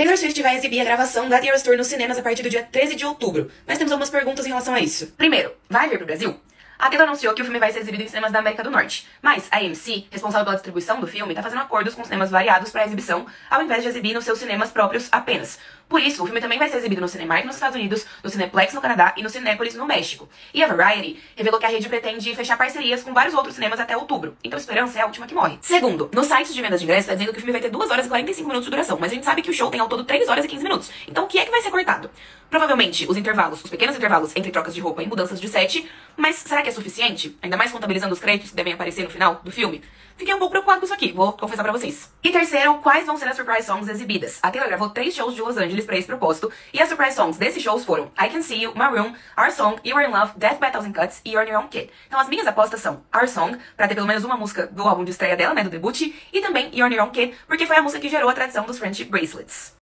Taylor Swift vai exibir a gravação da Eras Tour nos cinemas a partir do dia 13 de outubro, mas temos algumas perguntas em relação a isso. Primeiro, vai vir pro Brasil? A Taylor anunciou que o filme vai ser exibido em cinemas da América do Norte, mas a AMC, responsável pela distribuição do filme, está fazendo acordos com cinemas variados para exibição, ao invés de exibir nos seus cinemas próprios apenas. Por isso, o filme também vai ser exibido no Cinemark nos Estados Unidos, no Cineplex no Canadá e no Cinépolis no México. E a Variety revelou que a rede pretende fechar parcerias com vários outros cinemas até outubro. Então esperança é a última que morre. Segundo, nos sites de vendas de ingressos está dizendo que o filme vai ter 2 horas e 45 minutos de duração, mas a gente sabe que o show tem ao todo 3 horas e 15 minutos. Então o que é que vai ser cortado? Provavelmente os intervalos, os pequenos intervalos entre trocas de roupa e mudanças de set, mas será que é suficiente? Ainda mais contabilizando os créditos que devem aparecer no final do filme? Fiquei um pouco preocupado com isso aqui, vou confessar pra vocês. E terceiro, quais vão ser as surprise songs exibidas? A Taylor gravou três shows de Los Angeles para esse propósito, e as surprise songs desses shows foram I Can See You, Maroon, Our Song, You Are In Love, Death by Thousand Cuts e You're Your Own Kid. Então as minhas apostas são Our Song, pra ter pelo menos uma música do álbum de estreia dela, né, do debut, e também You're Your Own Kid, porque foi a música que gerou a tradição dos Friendship Bracelets.